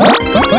Música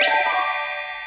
あっ!